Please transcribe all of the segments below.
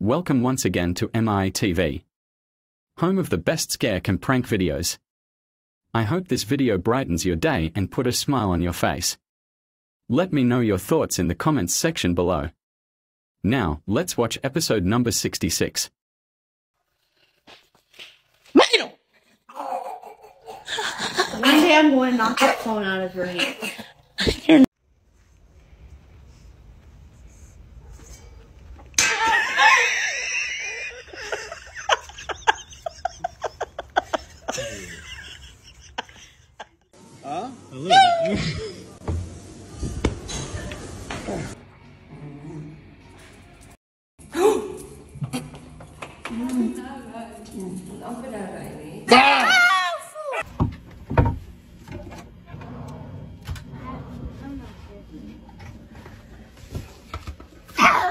Welcome once again to MRA TV, home of the best scare and prank videos. I hope this video brightens your day and put a smile on your face. Let me know your thoughts in the comments section below. Now, let's watch episode number 66. Mano! One day I'm going to knock that phone out of her hand.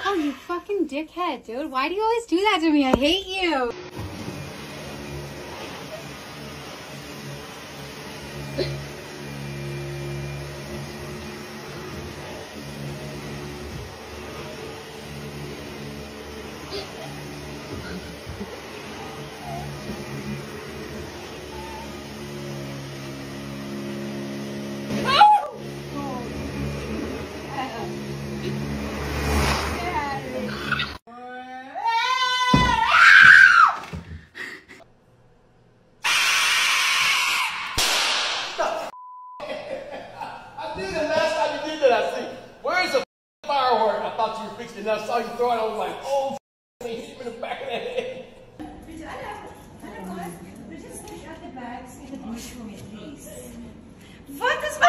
Oh, you fucking dickhead, dude. Why do you always do that to me? I hate you. I knew the last time you did that, I see. Where's the firework? I thought you were fixing it. I saw you throw it. I was like, oh, they hit me in the back of the head. What is my?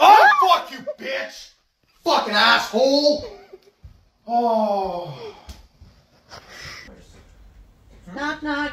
Oh, fuck you, bitch! Fucking asshole! Oh. Knock, knock.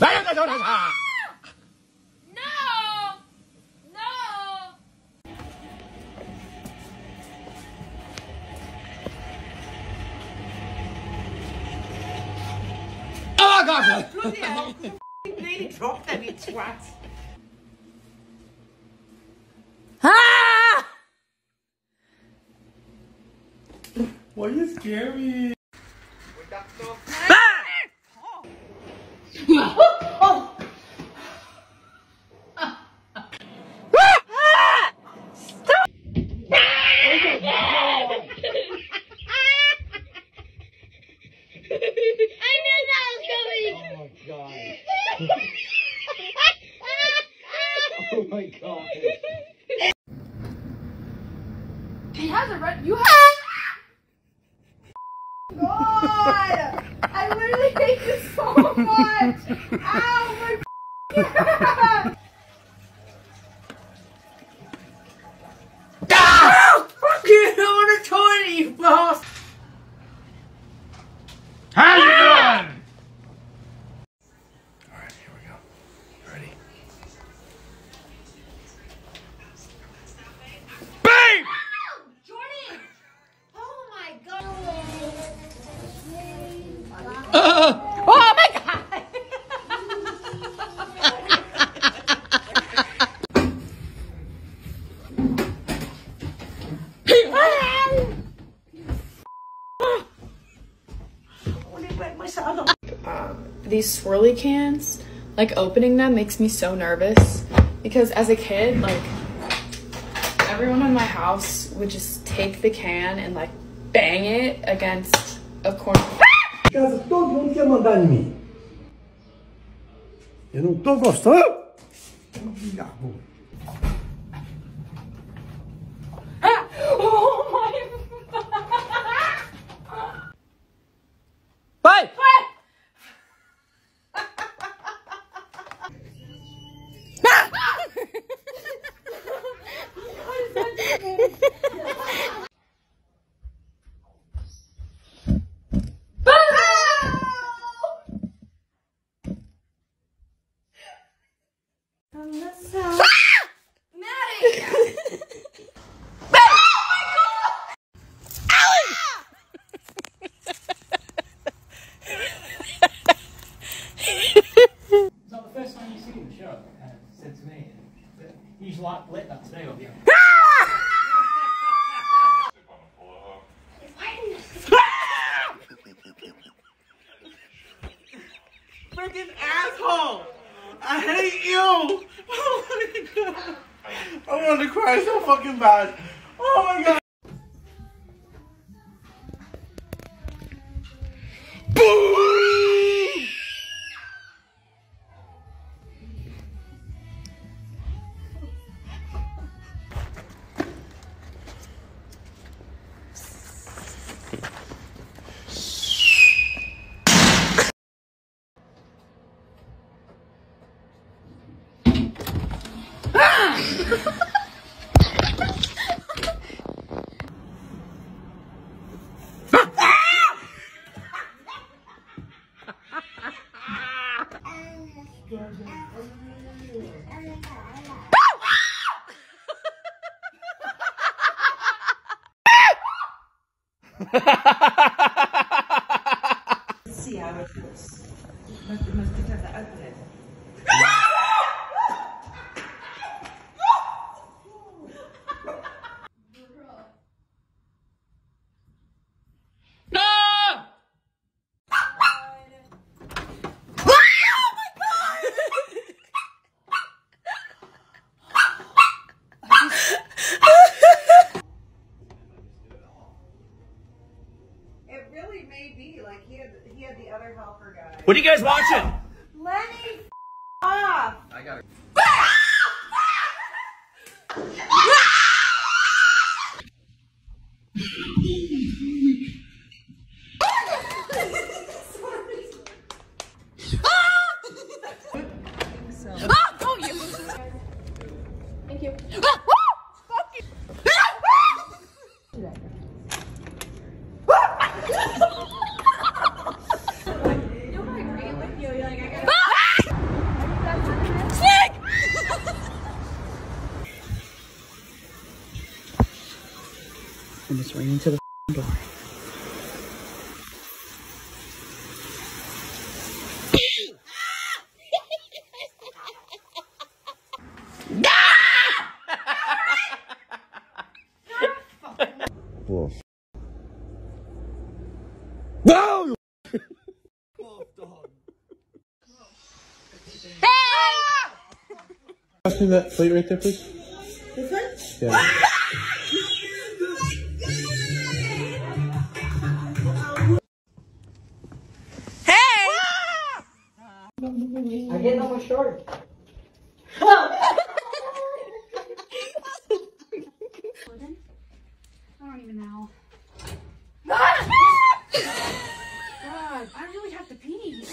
来呀，大头大傻！Bloody hell. Nearly dropped them, you twat. Ah! Why you scare me? I knew that was coming. Oh, God. oh Oh, my God. He has a red. You have. Ah! God! I literally hate this so much! Ow, my God! Ah! Fuck you! I want to toilet, you boss! How you doing? All right, here we go. Ready? These swirly cans, like opening them makes me so nervous because as a kid, like everyone in my house would just take the can and like bang it against a corner. Casa todo mundo quer mandar em mim. Eu não tô gostando. Diabo. Today. Freaking asshole! I hate you! Oh my god! I want to cry so fucking bad. Oh my god! Boom! See how it looks. You must, you must have the outlet. It really may be like he had the other helper guy. What are you guys watching? Lenny, f- off. I got it. Ah! I just ran into the door. No! Pass me that plate right there, please. Yeah. I'm getting almost short. I don't even know. God, I really have to pee.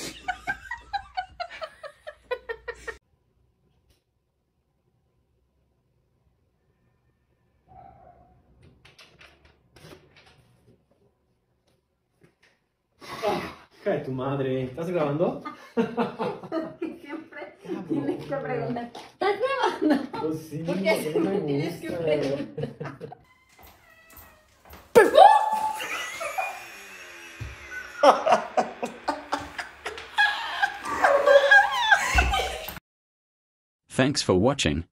Ah, hija de tu madre. ¿Estás grabando? Siempre tienes que preguntar. ¿Estás grabando? Pues sí, ¿Por qué siempre tienes que preguntar? Thanks for watching.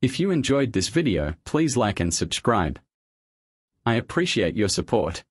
If you enjoyed this video, please like and subscribe. I appreciate your support.